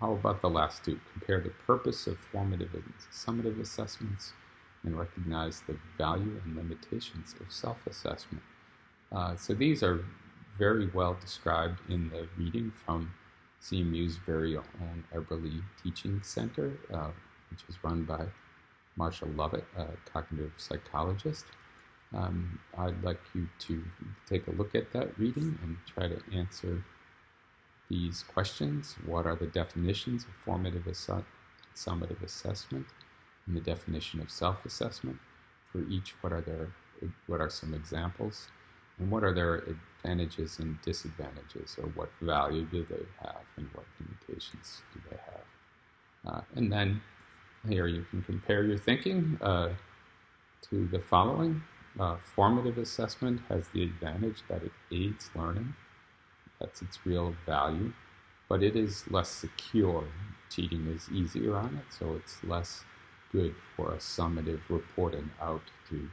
how about the last two? Compare the purpose of formative and summative assessments and recognize the value and limitations of self-assessment. Uh, so these are very well described in the reading from CMU's very own Eberly Teaching Center, uh, which is run by Marsha Lovett, a cognitive psychologist. Um, I'd like you to take a look at that reading and try to answer these questions. What are the definitions of formative and summative assessment and the definition of self-assessment? For each, what are their what are some examples? And what are their advantages and disadvantages, or what value do they have, and what limitations do they have? Uh, and then here you can compare your thinking uh, to the following. Uh, formative assessment has the advantage that it aids learning. That's its real value. But it is less secure. Cheating is easier on it, so it's less good for a summative reporting out to,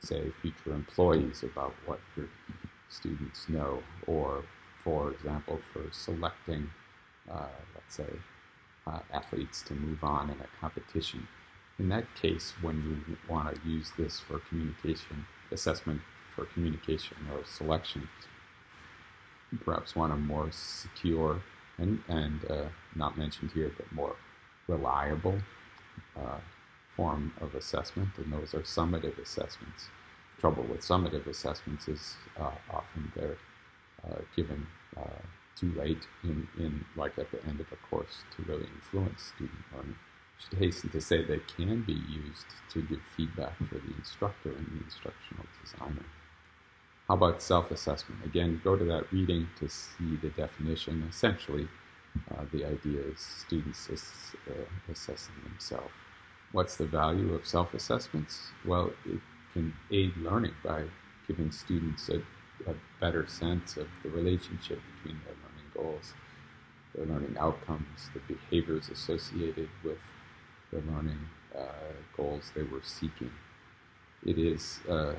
say, future employees about what your students know, or, for example, for selecting, uh, let's say, uh, athletes to move on in a competition. In that case, when you want to use this for communication assessment for communication or selection, perhaps want a more secure and, and uh, not mentioned here, but more reliable uh, form of assessment, and those are summative assessments. Trouble with summative assessments is uh, often they're uh, given uh, too late in, in like at the end of a course to really influence student learning. I should hasten to say they can be used to give feedback for the instructor and the instructional designer. How about self-assessment? Again, go to that reading to see the definition. Essentially, uh, the idea is students ass uh, assessing themselves. What's the value of self-assessments? Well, it can aid learning by giving students a, a better sense of the relationship between their learning goals, their learning outcomes, the behaviors associated with the learning uh, goals they were seeking. It is uh,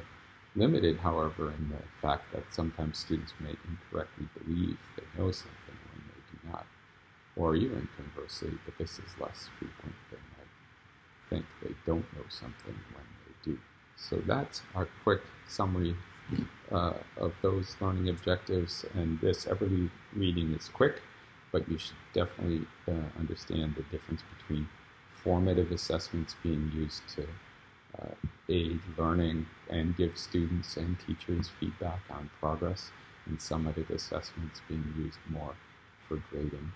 limited, however, in the fact that sometimes students may incorrectly believe they know something when they do not, or even conversely, but this is less frequent. They might think they don't know something when they do. So that's our quick summary uh, of those learning objectives, and this Eberly reading is quick, but you should definitely uh, understand the difference between formative assessments being used to uh, aid learning and give students and teachers feedback on progress, and summative assessments being used more for grading.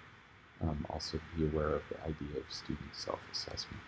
Um, also be aware of the idea of student self-assessment.